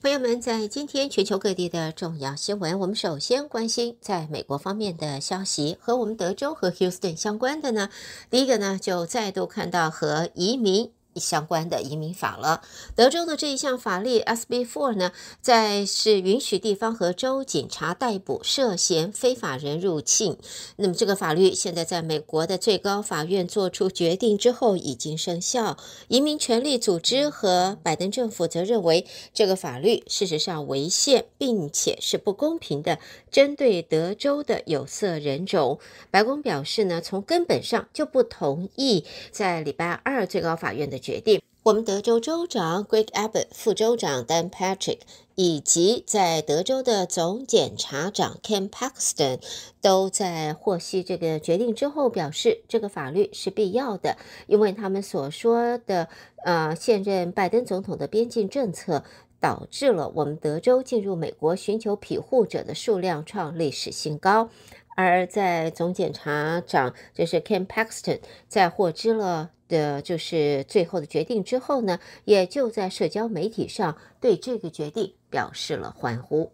朋友们，在今天全球各地的重要新闻，我们首先关心在美国方面的消息，和我们德州和 Houston 相关的呢。第一个呢，就再度看到和移民。相关的移民法了。德州的这一项法律 SB Four 呢，在是允许地方和州警察逮捕涉嫌非法人入境。那么这个法律现在在美国的最高法院做出决定之后已经生效。移民权利组织和拜登政府则认为这个法律事实上违宪，并且是不公平的，针对德州的有色人种。白宫表示呢，从根本上就不同意在礼拜二最高法院的。决定，我们德州州长 Greg Abbott、副州长 Dan Patrick 以及在德州的总检察长 Ken Paxton 都在获悉这个决定之后表示，这个法律是必要的，因为他们所说的呃现任拜登总统的边境政策导致了我们德州进入美国寻求庇护者的数量创历史新高。而在总检察长就是 Ken Paxton 在获知了。的就是最后的决定之后呢，也就在社交媒体上对这个决定表示了欢呼。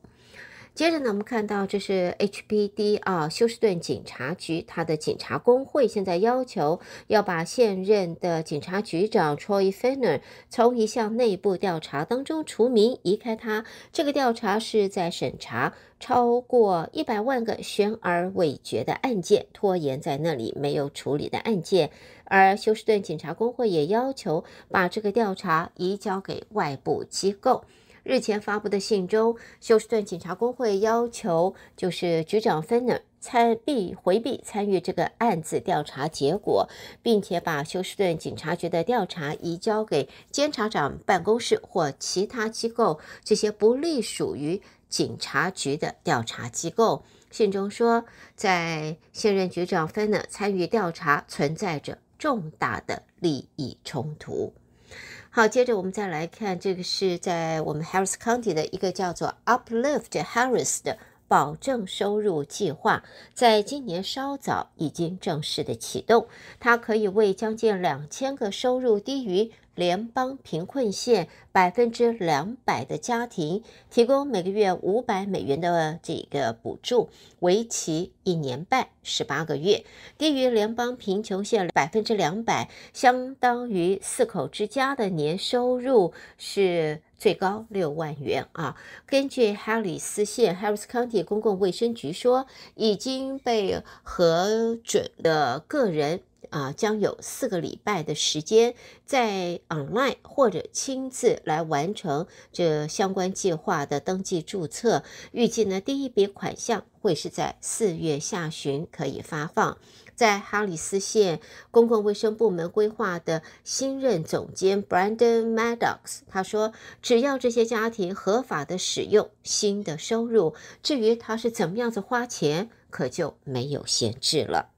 接着呢，我们看到这是 HPD 啊，休斯顿警察局，它的警察工会现在要求要把现任的警察局长 Troy Finner 从一项内部调查当中除名，移开他。这个调查是在审查超过一百万个悬而未决的案件，拖延在那里没有处理的案件。而休斯顿警察工会也要求把这个调查移交给外部机构。日前发布的信中，休斯顿警察工会要求就是局长芬纳参避回避参与这个案子调查结果，并且把休斯顿警察局的调查移交给监察长办公室或其他机构，这些不隶属于警察局的调查机构。信中说，在现任局长芬纳参与调查存在着重大的利益冲突。好，接着我们再来看，这个是在我们 Harris County 的一个叫做 Uplift Harris 的保证收入计划，在今年稍早已经正式的启动，它可以为将近两千个收入低于。联邦贫困线百分之两百的家庭提供每个月五百美元的这个补助，为期一年半，十八个月。低于联邦贫穷线百分之两百，相当于四口之家的年收入是最高六万元啊。根据哈里斯县 （Harris County） 公共卫生局说，已经被核准的个人。啊，将有四个礼拜的时间，在 online 或者亲自来完成这相关计划的登记注册。预计呢，第一笔款项会是在四月下旬可以发放。在哈里斯县公共卫生部门规划的新任总监 Brandon Maddox 他说：“只要这些家庭合法的使用新的收入，至于他是怎么样子花钱，可就没有限制了。”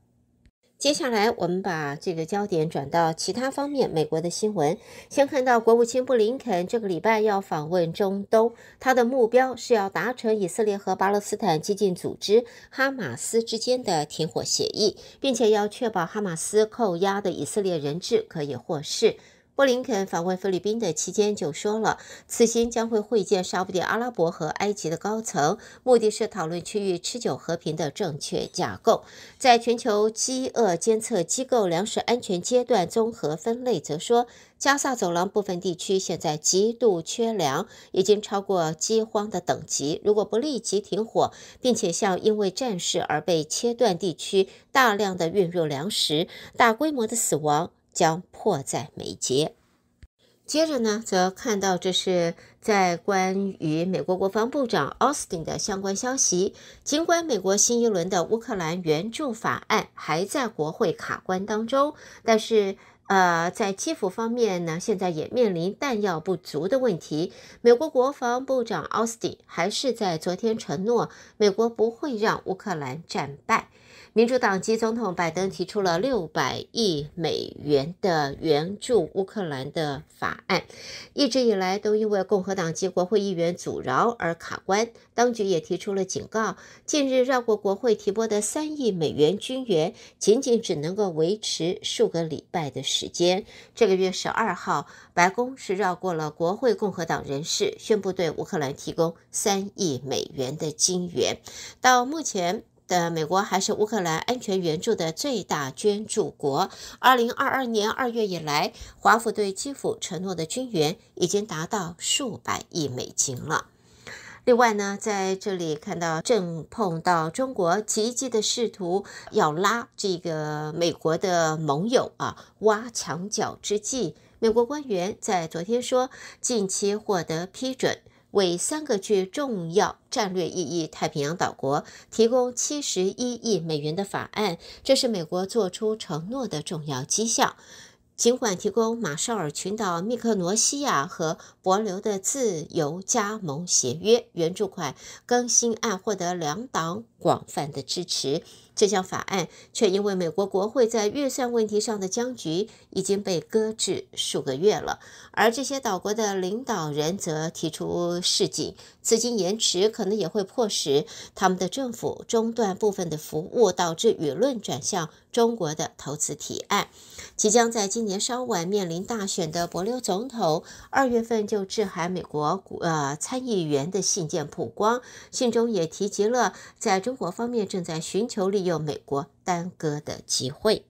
接下来，我们把这个焦点转到其他方面，美国的新闻。先看到国务卿布林肯这个礼拜要访问中东，他的目标是要达成以色列和巴勒斯坦激进组织哈马斯之间的停火协议，并且要确保哈马斯扣押的以色列人质可以获释。布林肯访问菲律宾的期间就说了，此行将会会见沙地阿拉伯和埃及的高层，目的是讨论区域持久和平的正确架构。在全球饥饿监测机构粮食安全阶段综合分类则说，加萨走廊部分地区现在极度缺粮，已经超过饥荒的等级。如果不立即停火，并且向因为战事而被切断地区大量的运入粮食，大规模的死亡。将迫在眉睫。接着呢，则看到这是在关于美国国防部长奥斯汀的相关消息。尽管美国新一轮的乌克兰援助法案还在国会卡关当中，但是呃，在基辅方面呢，现在也面临弹药不足的问题。美国国防部长奥斯汀还是在昨天承诺，美国不会让乌克兰战败。民主党籍总统拜登提出了六百亿美元的援助乌克兰的法案，一直以来都因为共和党籍国会议员阻挠而卡关。当局也提出了警告，近日绕过国会提拨的三亿美元军援，仅仅只能够维持数个礼拜的时间。这个月十二号，白宫是绕过了国会共和党人士，宣布对乌克兰提供三亿美元的金援。到目前。的美国还是乌克兰安全援助的最大捐助国。二零二二年二月以来，华府对基辅承诺的军援已经达到数百亿美金了。另外呢，在这里看到正碰到中国积极的试图要拉这个美国的盟友啊挖墙脚之际，美国官员在昨天说，近期获得批准。为三个具重要战略意义太平洋岛国提供七十一亿美元的法案，这是美国做出承诺的重要迹象。尽管提供马绍尔群岛、密克罗西亚和帛琉的自由加盟协约援助款更新案获得两党广泛的支持。这项法案却因为美国国会在预算问题上的僵局，已经被搁置数个月了。而这些岛国的领导人则提出示警，资金延迟可能也会迫使他们的政府中断部分的服务，导致舆论转向中国的投资提案。即将在今年稍晚面临大选的伯琉总统，二月份就致函美国呃参议员的信件曝光，信中也提及了在中国方面正在寻求利有美国耽搁的机会，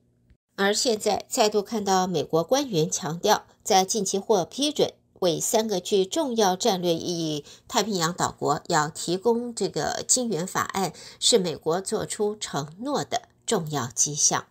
而现在再度看到美国官员强调，在近期获批准为三个具重要战略意义太平洋岛国要提供这个金援法案，是美国做出承诺的重要迹象。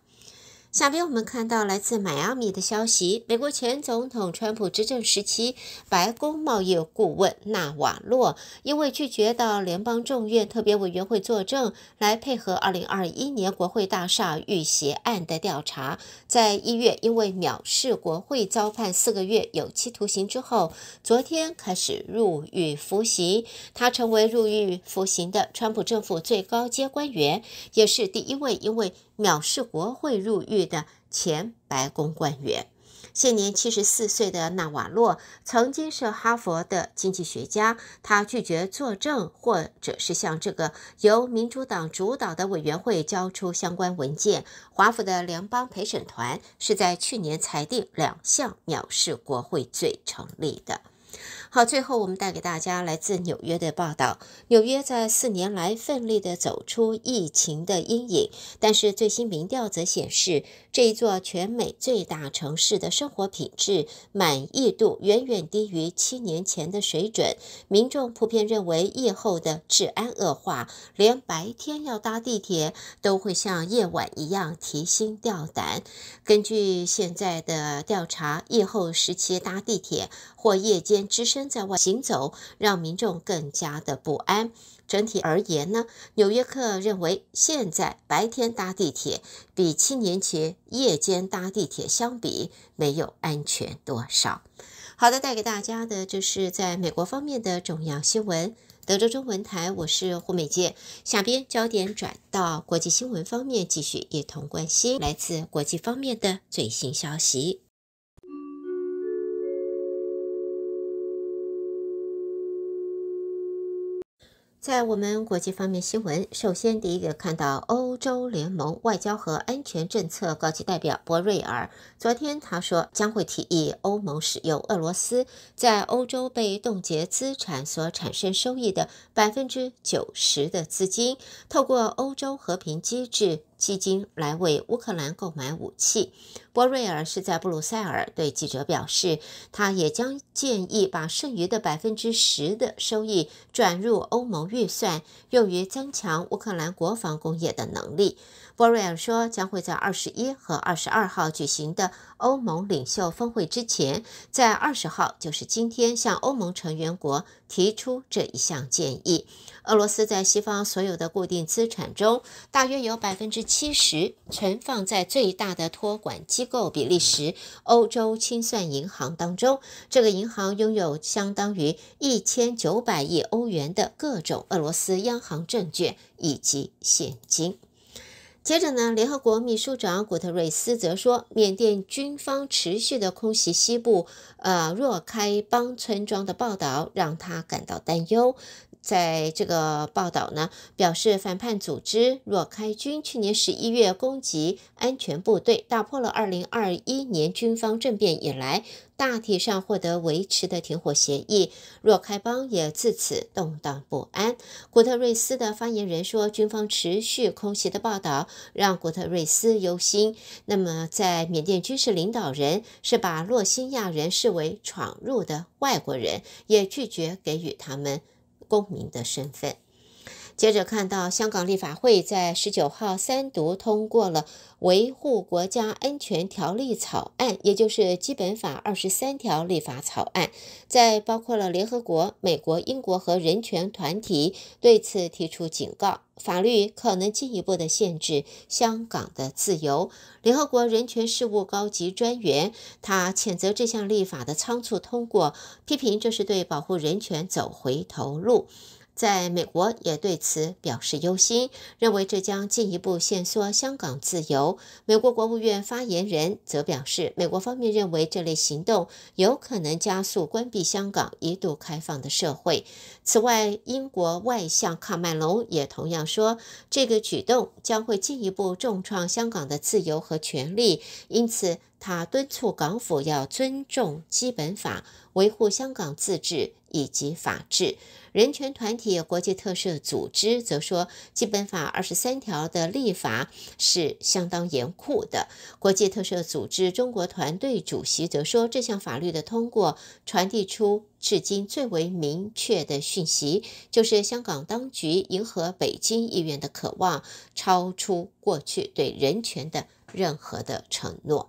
下边我们看到来自迈阿密的消息：美国前总统川普执政时期，白宫贸易顾问纳瓦洛因为拒绝到联邦众院特别委员会作证，来配合2021年国会大厦遇袭案的调查，在一月因为藐视国会遭判四个月有期徒刑之后，昨天开始入狱服刑。他成为入狱服刑的川普政府最高阶官员，也是第一位因为。藐视国会入狱的前白宫官员，现年七十四岁的纳瓦洛曾经是哈佛的经济学家。他拒绝作证，或者是向这个由民主党主导的委员会交出相关文件。华府的联邦陪审团是在去年裁定两项藐视国会罪成立的。好，最后我们带给大家来自纽约的报道。纽约在四年来奋力地走出疫情的阴影，但是最新民调则显示，这一座全美最大城市的生活品质满意度远远低于七年前的水准。民众普遍认为，疫后的治安恶化，连白天要搭地铁都会像夜晚一样提心吊胆。根据现在的调查，疫后时期搭地铁或夜间只身在外行走，让民众更加的不安。整体而言呢，纽约客认为现在白天搭地铁比七年前夜间搭地铁相比没有安全多少。好的，带给大家的就是在美国方面的重要新闻。德州中文台，我是胡美健。下边焦点转到国际新闻方面，继续一同关心来自国际方面的最新消息。在我们国际方面新闻，首先第一个看到欧洲联盟外交和安全政策高级代表博瑞尔，昨天他说将会提议欧盟使用俄罗斯在欧洲被冻结资产所产生收益的百分之九十的资金，透过欧洲和平机制。基金来为乌克兰购买武器。波瑞尔是在布鲁塞尔对记者表示，他也将建议把剩余的百分之十的收益转入欧盟预算，用于增强乌克兰国防工业的能力。波瑞尔说，将会在二十一和二十二号举行的欧盟领袖峰会之前，在二十号，就是今天，向欧盟成员国提出这一项建议。俄罗斯在西方所有的固定资产中，大约有百分之七十存放在最大的托管机构——比利时欧洲清算银行当中。这个银行拥有相当于一千九百亿欧元的各种俄罗斯央行证券以及现金。接着呢，联合国秘书长古特瑞斯则说，缅甸军方持续的空袭西部呃若开邦村庄的报道让他感到担忧。在这个报道呢，表示反叛组织若开军去年十一月攻击安全部队，打破了二零二一年军方政变以来大体上获得维持的停火协议。若开邦也自此动荡不安。古特瑞斯的发言人说，军方持续空袭的报道让古特瑞斯忧心。那么，在缅甸军事领导人是把洛辛亚人视为闯入的外国人，也拒绝给予他们。公民的身份。接着看到，香港立法会在十九号三读通过了《维护国家安全条例草案》，也就是《基本法》二十三条立法草案。在包括了联合国、美国、英国和人权团体对此提出警告，法律可能进一步的限制香港的自由。联合国人权事务高级专员他谴责这项立法的仓促通过，批评这是对保护人权走回头路。在美国也对此表示忧心，认为这将进一步限缩香港自由。美国国务院发言人则表示，美国方面认为这类行动有可能加速关闭香港一度开放的社会。此外，英国外相卡麦隆也同样说，这个举动将会进一步重创香港的自由和权利，因此他敦促港府要尊重基本法，维护香港自治以及法治。人权团体、国际特赦组织则说，《基本法》二十三条的立法是相当严酷的。国际特赦组织中国团队主席则说，这项法律的通过传递出至今最为明确的讯息，就是香港当局迎合北京意愿的渴望，超出过去对人权的任何的承诺。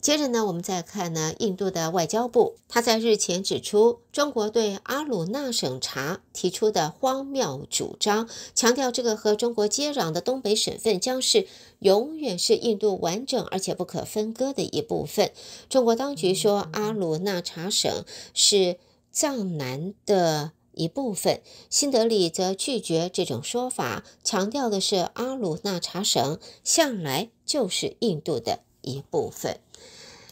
接着呢，我们再看呢，印度的外交部，他在日前指出，中国对阿鲁纳省察提出的荒谬主张，强调这个和中国接壤的东北省份将是永远是印度完整而且不可分割的一部分。中国当局说，阿鲁纳察省是藏南的一部分，新德里则拒绝这种说法，强调的是阿鲁纳察省向来就是印度的一部分。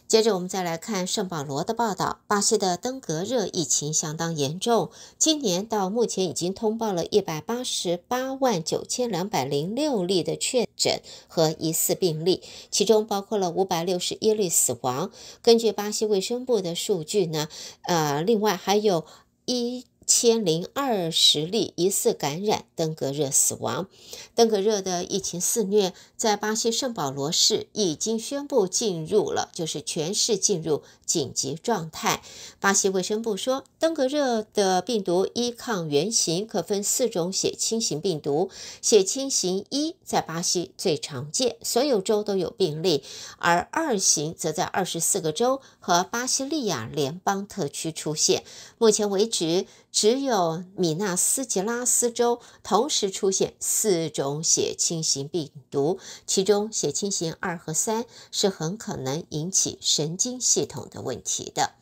接着我们再来看圣保罗的报道，巴西的登革热疫情相当严重，今年到目前已经通报了一百八十八万九千两百零六例的确诊和疑似病例，其中包括了五百六十一例死亡。根据巴西卫生部的数据呢，呃，另外还有一。千零二十例疑似感染登革热死亡。登革热的疫情肆虐，在巴西圣保罗市已经宣布进入了，就是全市进入紧急状态。巴西卫生部说，登革热的病毒一抗原型可分四种血清型病毒，血清型一在巴西最常见，所有州都有病例，而二型则在二十四个州和巴西利亚联邦特区出现。目前为止。只有米纳斯吉拉斯州同时出现四种血清型病毒，其中血清型二和三是很可能引起神经系统的问题的。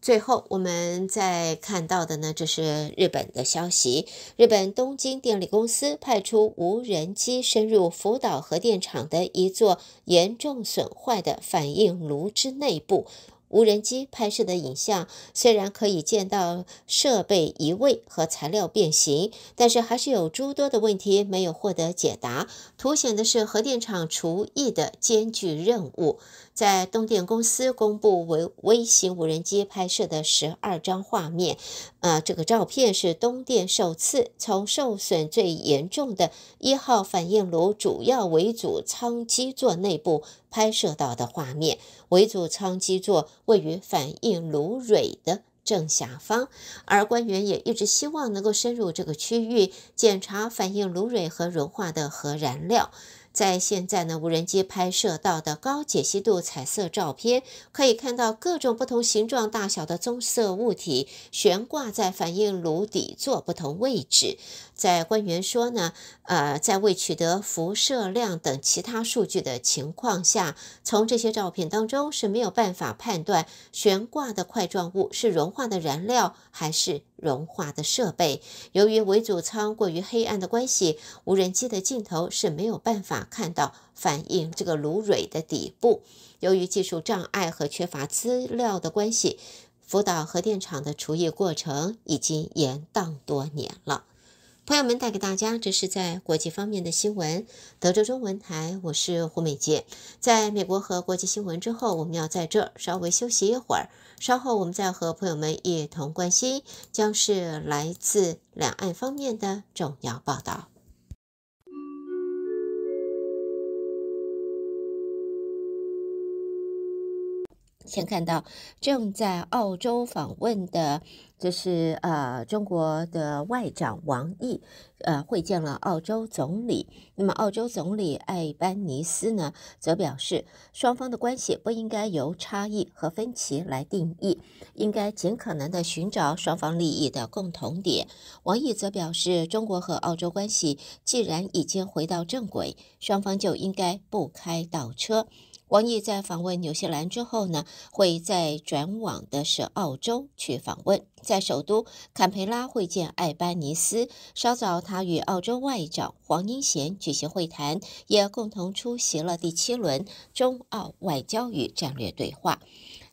最后，我们再看到的呢，这是日本的消息：日本东京电力公司派出无人机深入福岛核电厂的一座严重损坏的反应炉之内部。无人机拍摄的影像虽然可以见到设备移位和材料变形，但是还是有诸多的问题没有获得解答，凸显的是核电厂除役的艰巨任务。在东电公司公布为微型无人机拍摄的十二张画面，呃，这个照片是东电首次从受损最严重的一号反应炉主要为主舱基座内部拍摄到的画面。为主舱基座位于反应炉蕊的正下方，而官员也一直希望能够深入这个区域检查反应炉蕊和融化的核燃料。在现在呢，无人机拍摄到的高解析度彩色照片，可以看到各种不同形状、大小的棕色物体悬挂在反应炉底座不同位置。在官员说呢，呃，在未取得辐射量等其他数据的情况下，从这些照片当中是没有办法判断悬挂的块状物是融化的燃料还是融化的设备。由于尾组舱过于黑暗的关系，无人机的镜头是没有办法看到反映这个炉蕊的底部。由于技术障碍和缺乏资料的关系，福岛核电厂的除役过程已经延宕多年了。朋友们，带给大家这是在国际方面的新闻。德州中文台，我是胡美杰。在美国和国际新闻之后，我们要在这稍微休息一会儿，稍后我们再和朋友们一同关心，将是来自两岸方面的重要报道。先看到正在澳洲访问的，这是呃中国的外长王毅，呃会见了澳洲总理。那么澳洲总理艾班尼斯呢，则表示双方的关系不应该由差异和分歧来定义，应该尽可能的寻找双方利益的共同点。王毅则表示，中国和澳洲关系既然已经回到正轨，双方就应该不开倒车。王毅在访问纽西兰之后呢，会再转往的是澳洲去访问，在首都坎培拉会见艾班尼斯。稍早，他与澳洲外长黄英贤举行会谈，也共同出席了第七轮中澳外交与战略对话。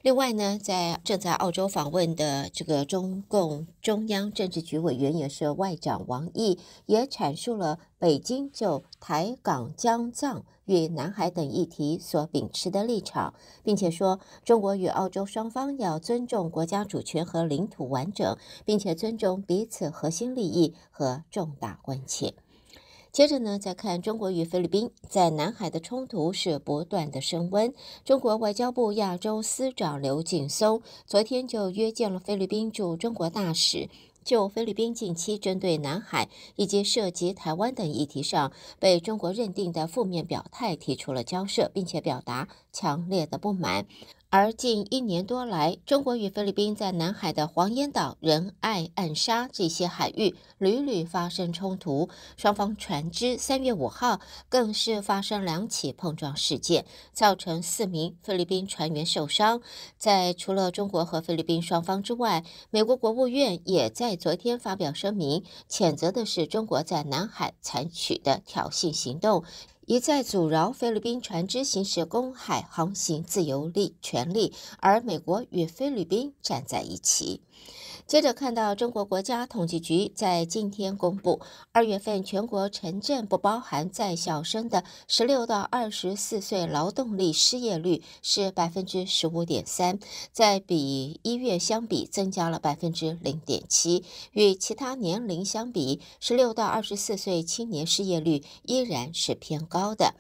另外呢，在正在澳洲访问的这个中共中央政治局委员也是外长王毅，也阐述了北京就台港江藏与南海等议题所秉持的立场，并且说，中国与澳洲双方要尊重国家主权和领土完整，并且尊重彼此核心利益和重大关切。接着呢，再看中国与菲律宾在南海的冲突是不断的升温。中国外交部亚洲司长刘劲松昨天就约见了菲律宾驻中国大使，就菲律宾近期针对南海以及涉及台湾等议题上被中国认定的负面表态提出了交涉，并且表达强烈的不满。而近一年多来，中国与菲律宾在南海的黄岩岛、仁爱暗沙这些海域屡屡发生冲突，双方船只三月五号更是发生两起碰撞事件，造成四名菲律宾船员受伤。在除了中国和菲律宾双方之外，美国国务院也在昨天发表声明，谴责的是中国在南海采取的挑衅行动。一再阻挠菲律宾船只行使公海航行自由利权利，而美国与菲律宾站在一起。接着看到，中国国家统计局在今天公布，二月份全国城镇不包含在校生的十六到二十四岁劳动力失业率是百分之十五点三，在比一月相比增加了百分之零点七。与其他年龄相比，十六到二十四岁青年失业率依然是偏高的。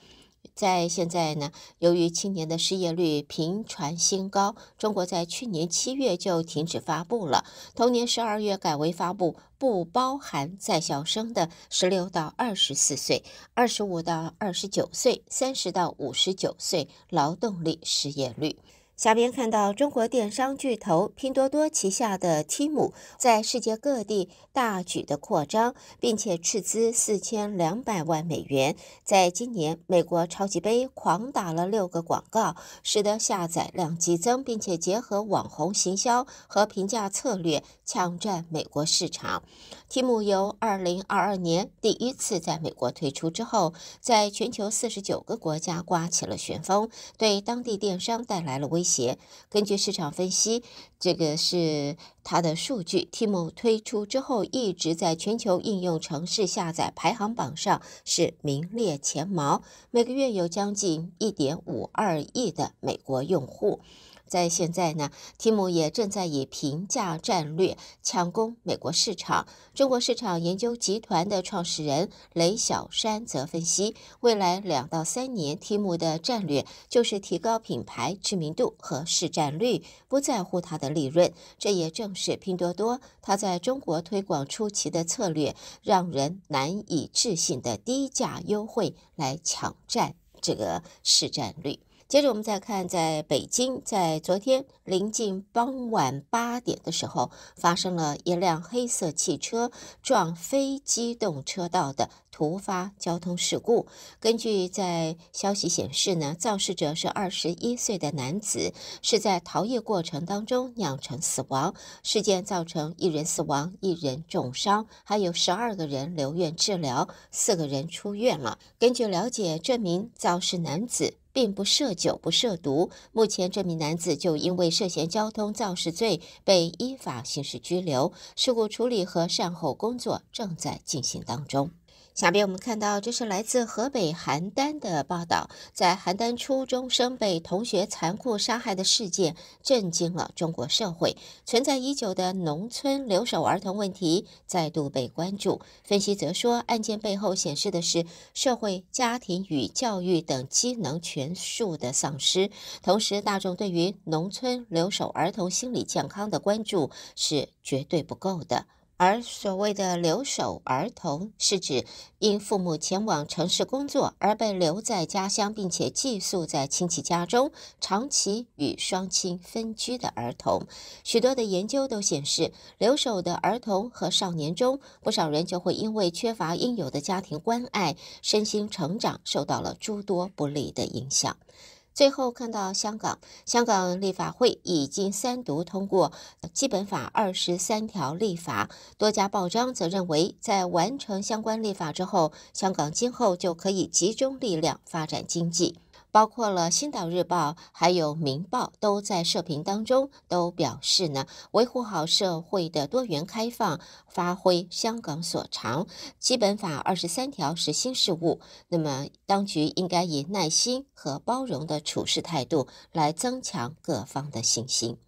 在现在呢，由于青年的失业率频传新高，中国在去年七月就停止发布了，同年十二月改为发布不包含在校生的十六到二十四岁、二十五到二十九岁、三十到五十九岁劳动力失业率。下边看到中国电商巨头拼多多旗下的 Temu 在世界各地大举的扩张，并且斥资四千两百万美元，在今年美国超级杯狂打了六个广告，使得下载量激增，并且结合网红行销和评价策略抢占美国市场。Temu 由二零二二年第一次在美国推出之后，在全球四十九个国家刮起了旋风，对当地电商带来了威威。胁根据市场分析，这个是它的数据。Timo 推出之后，一直在全球应用程式下载排行榜上是名列前茅，每个月有将近一点五二亿的美国用户。在现在呢，t m 也正在以平价战略抢攻美国市场。中国市场研究集团的创始人雷小山则分析，未来两到三年，t m 的战略就是提高品牌知名度和市占率，不在乎它的利润。这也正是拼多多它在中国推广初期的策略，让人难以置信的低价优惠来抢占这个市占率。接着我们再看，在北京，在昨天临近傍晚八点的时候，发生了一辆黑色汽车撞非机动车道的突发交通事故。根据在消息显示呢，肇事者是二十一岁的男子，是在逃逸过程当中酿成死亡。事件造成一人死亡，一人重伤，还有十二个人留院治疗，四个人出院了。根据了解，这名肇事男子。并不涉酒不涉毒，目前这名男子就因为涉嫌交通肇事罪被依法刑事拘留，事故处理和善后工作正在进行当中。下边我们看到，这是来自河北邯郸的报道，在邯郸初中生被同学残酷杀害的事件，震惊了中国社会。存在已久的农村留守儿童问题再度被关注。分析则说，案件背后显示的是社会、家庭与教育等机能全数的丧失。同时，大众对于农村留守儿童心理健康的关注是绝对不够的。而所谓的留守儿童，是指因父母前往城市工作而被留在家乡，并且寄宿在亲戚家中，长期与双亲分居的儿童。许多的研究都显示，留守的儿童和少年中，不少人就会因为缺乏应有的家庭关爱，身心成长受到了诸多不利的影响。最后看到香港，香港立法会已经三读通过《基本法》二十三条立法。多家报章则认为，在完成相关立法之后，香港今后就可以集中力量发展经济。包括了《星岛日报》还有《明报》都在社评当中都表示呢，维护好社会的多元开放，发挥香港所长。基本法二十三条是新事物，那么当局应该以耐心和包容的处事态度来增强各方的信心。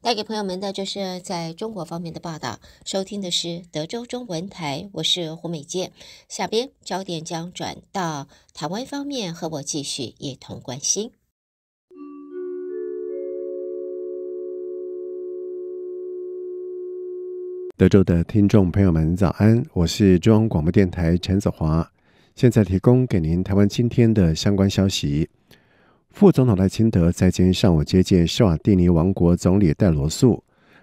带给朋友们的就是在中国方面的报道。收听的是德州中文台，我是胡美健。下边焦点将转到台湾方面，和我继续一同关心。德州的听众朋友们，早安！我是中央广播电台陈子华，现在提供给您台湾今天的相关消息。副总统赖清德在今天上午接见施瓦蒂尼王国总理戴罗素。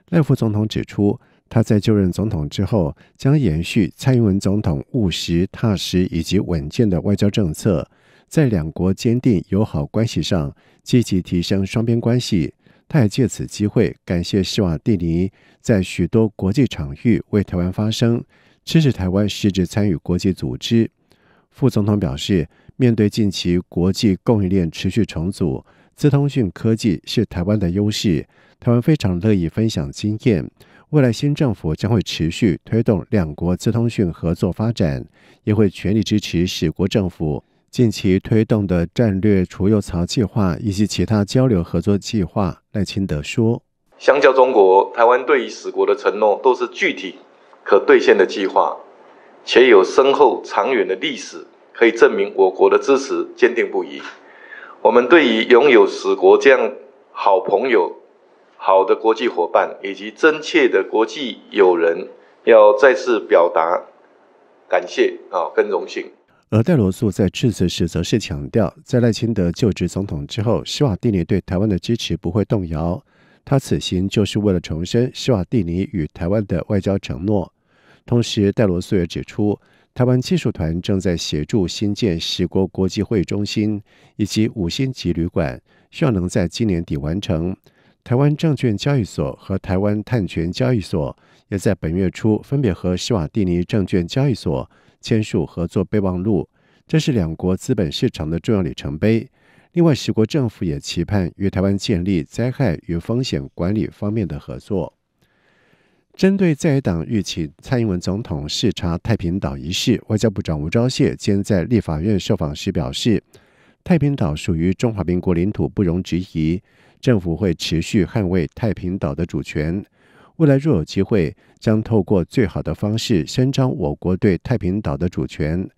赖副总统指出，他在就任总统之后，将延续蔡英文总统务实、踏实以及稳健的外交政策，在两国坚定友好关系上积极提升双边关系。他也借此机会感谢施瓦蒂尼在许多国际场域为台湾发声，支持台湾实质参与国际组织。副总统表示。面对近期国际供应链持续重组，资通讯科技是台湾的优势，台湾非常乐意分享经验。未来新政府将会持续推动两国资通讯合作发展，也会全力支持使国政府近期推动的战略除油槽计划以及其他交流合作计划。赖清德说：“相较中国，台湾对于使国的承诺都是具体、可兑现的计划，且有深厚长远的历史。”可以证明我国的支持坚定不移。我们对于拥有使国这样好朋友、好的国际伙伴以及真切的国际友人，要再次表达感谢啊，跟荣幸。而戴罗素在致辞时则是强调，在赖清德就职总统之后，施瓦蒂尼对台湾的支持不会动摇。他此行就是为了重申施瓦蒂尼与台湾的外交承诺。同时，戴罗素也指出。台湾技术团正在协助新建十国国际会议中心以及五星级旅馆，希望能在今年底完成。台湾证券交易所和台湾碳权交易所也在本月初分别和施瓦蒂尼证券交易所签署合作备忘录，这是两国资本市场的重要里程碑。另外，十国政府也期盼与台湾建立灾害与风险管理方面的合作。针对在野党欲请蔡英文总统视察太平岛一事，外交部长吴钊燮今在立法院受访时表示，太平岛属于中华民国领土，不容置疑，政府会持续捍卫太平岛的主权。未来若有机会，将透过最好的方式伸张我国对太平岛的主权。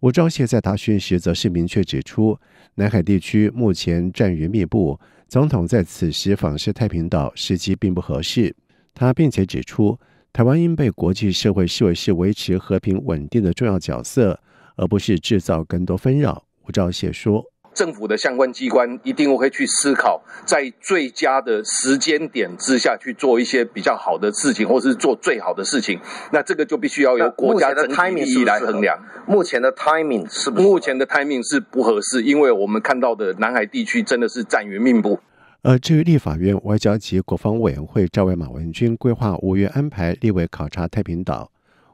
吴钊燮在答询时则是明确指出，南海地区目前战云密布，总统在此时访视太平岛时机并不合适。他并且指出，台湾应被国际社会视为是维持和平稳定的重要角色，而不是制造更多纷扰。吴钊燮说：“政府的相关机关一定会去思考，在最佳的时间点之下去做一些比较好的事情，或是做最好的事情。那这个就必须要由国家的 timing 来衡量。目前的 timing 是不是？目前的 timing 是不合适，因为我们看到的南海地区真的是战云密布。而至于立法院外交及国防委员会召委马文君规划五月安排立委考察太平岛，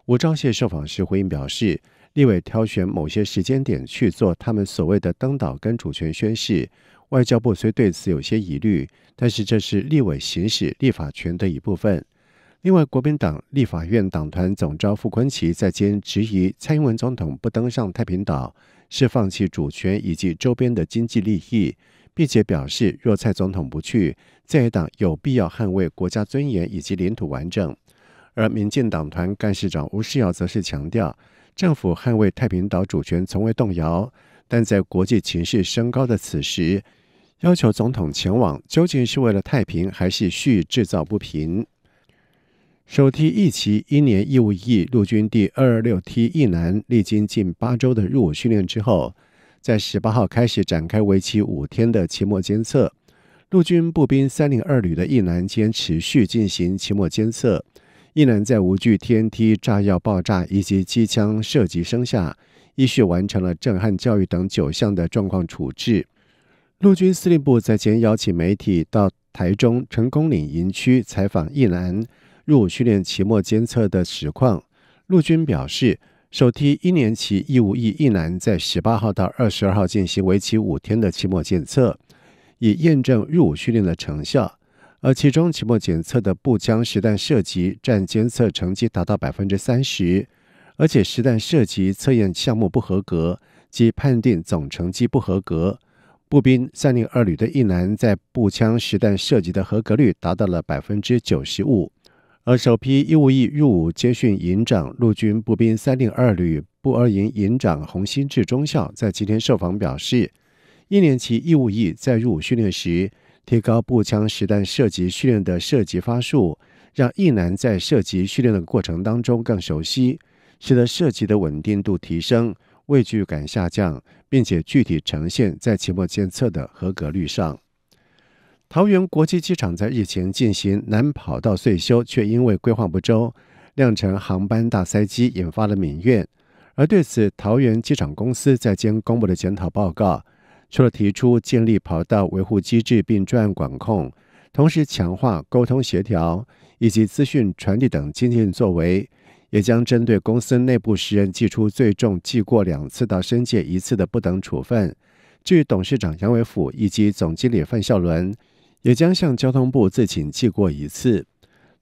吴钊燮受访时回应表示。立委挑选某些时间点去做他们所谓的登岛跟主权宣誓，外交部虽对此有些疑虑，但是这是立委行使立法权的一部分。另外，国民党立法院党团总召傅昆奇在今质疑蔡英文总统不登上太平岛是放弃主权以及周边的经济利益，并且表示若蔡总统不去，在野党有必要捍卫国家尊严以及领土完整。而民进党团干事长吴世尧则是强调。政府捍卫太平岛主权从未动摇，但在国际情势升高的此时，要求总统前往，究竟是为了太平，还是蓄意制造不平？首梯一期一年义务役陆军第二二六梯一男，历经近八周的入伍训练之后，在十八号开始展开为期五天的期末监测。陆军步兵三零二旅的一男间持续进行期末监测。一男在无惧 TNT 炸药爆炸以及机枪射击声下，依序完成了震撼教育等九项的状况处置。陆军司令部在前邀请媒体到台中成功岭营区采访一男入伍训练期末监测的实况。陆军表示，首批一年期义务役一男在十八号到二十二号进行为期五天的期末检测，以验证入伍训练的成效。而其中期末检测的步枪实弹射击占监测成绩达到百分之三十，而且实弹射击测验项目不合格，即判定总成绩不合格。步兵三零二旅的一男在步枪实弹射击的合格率达到了百分之九十五。而首批义务役入伍接训营长陆军步兵三零二旅步二营营长洪新志中校在今天受访表示，一年期义务役在入伍训练时。提高步枪实弹射击训练的射击发数，让一男在射击训练的过程当中更熟悉，使得射击的稳定度提升，畏惧感下降，并且具体呈现在期末监测的合格率上。桃园国际机场在日前进行南跑道岁修，却因为规划不周，酿成航班大塞机，引发了民怨。而对此，桃园机场公司在今公布的检讨报告。除了提出建立跑道维护机制并专案管控，同时强化沟通协调以及资讯传递等经济作为，也将针对公司内部十人记出最重记过两次到申诫一次的不等处分。至于董事长杨伟甫以及总经理范孝伦，也将向交通部自请记过一次。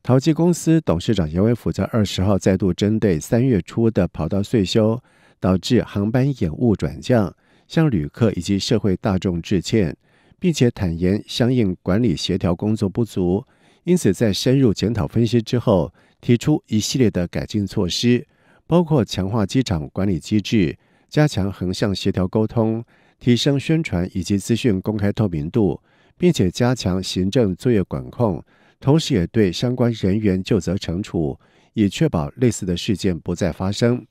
淘机公司董事长杨伟福在二十号再度针对三月初的跑道岁修导致航班延误转降。向旅客以及社会大众致歉，并且坦言相应管理协调工作不足，因此在深入检讨分析之后，提出一系列的改进措施，包括强化机场管理机制、加强横向协调沟通、提升宣传以及资讯公开透明度，并且加强行政作业管控，同时也对相关人员就责惩处，以确保类似的事件不再发生。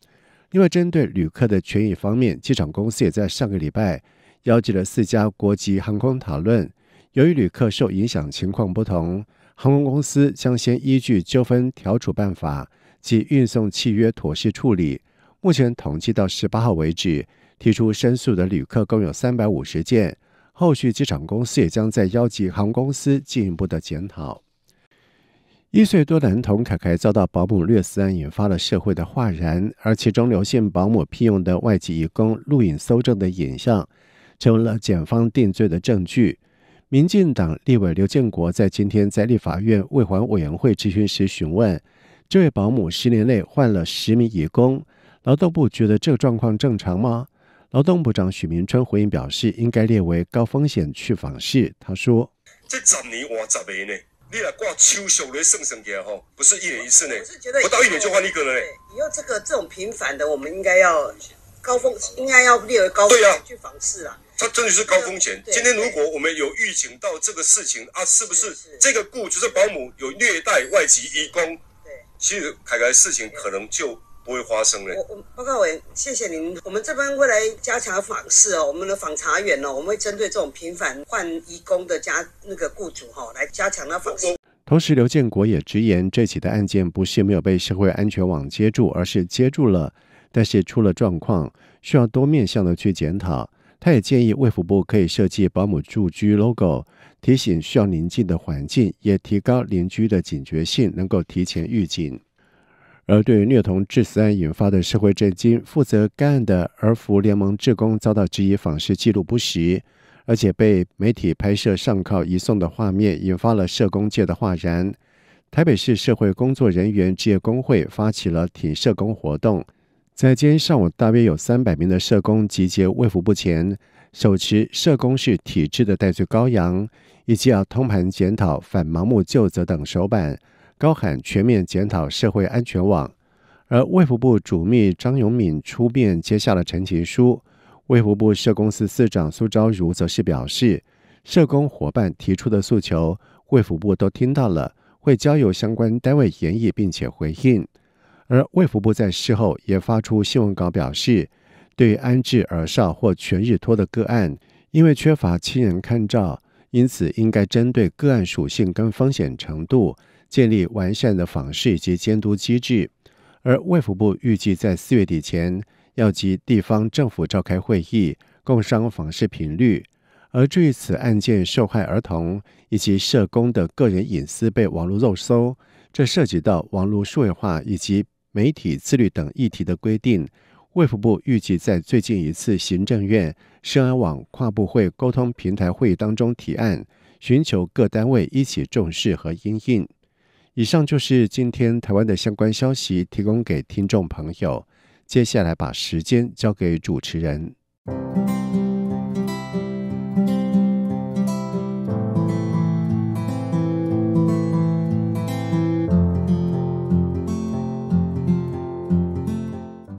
另外，针对旅客的权益方面，机场公司也在上个礼拜邀集了四家国际航空讨论。由于旅客受影响情况不同，航空公司将先依据纠纷调处办法及运送契约妥善处理。目前统计到十八号为止，提出申诉的旅客共有三百五十件。后续机场公司也将在邀集航空公司进一步的检讨。一岁多男童凯凯遭到保姆虐死案，引发了社会的哗然。而其中刘姓保姆聘用的外籍义工录影搜证的影像，成为了检方定罪的证据。民进党立委刘建国在今天在立法院未还委员会质询时询问，这位保姆十年内换了十名义工，劳动部觉得这个状况正常吗？劳动部长许明春回应表示，应该列为高风险去访式。他说：“这十年换十个呢？”你来挂秋收的圣圣节吼，不是一年一次呢，不到一年就换一个了嘞。以后这个这种频繁的，我们应该要高风，应该要列为高风险去访视啊。它真的是高风险。今天如果我们有预警到这个事情啊，是不是这个雇主是保姆有虐待外籍义工？对，其实凯凯事情可能就不会发生呢。我我报告委，谢谢您。我们这边会来加强访视哦，我们的访查员哦，我们会针对这种频繁换移工的家那个雇主哈，来加强那访视。同时，刘建国也直言，这起的案件不是没有被社会安全网接住，而是接住了，但是出了状况，需要多面向的去检讨。他也建议卫福部可以设计保姆住居 logo，提醒需要宁静的环境，也提高邻居的警觉性，能够提前预警。而对于虐童致死案引发的社会震惊，负责该案的儿福联盟职工遭到质疑访视记录不实。而且被媒体拍摄上铐移送的画面，引发了社工界的哗然。台北市社会工作人员职业工会发起了挺社工活动，在今天上午，大约有三百名的社工集结卫福部前，手持“社工是体制的代罪羔羊”以及要通盘检讨反盲目就责等手板，高喊全面检讨社会安全网。而卫福部主秘张永敏出面接下了陈情书。卫福部社公司司长苏昭如则是表示，社工伙伴提出的诉求，卫福部都听到了，会交由相关单位研议并且回应。而卫福部在事后也发出新闻稿表示，对于安置儿少或全日托的个案，因为缺乏亲人看照，因此应该针对个案属性跟风险程度，建立完善的访视以及监督机制。而卫福部预计在四月底前。要及地方政府召开会议，共商访视频率。而至于此案件受害儿童以及社工的个人隐私被网络肉搜，这涉及到网络数位化以及媒体自律等议题的规定。卫福部预计在最近一次行政院涉安网跨部会沟通平台会议当中提案，寻求各单位一起重视和应应。以上就是今天台湾的相关消息，提供给听众朋友。接下来把时间交给主持人。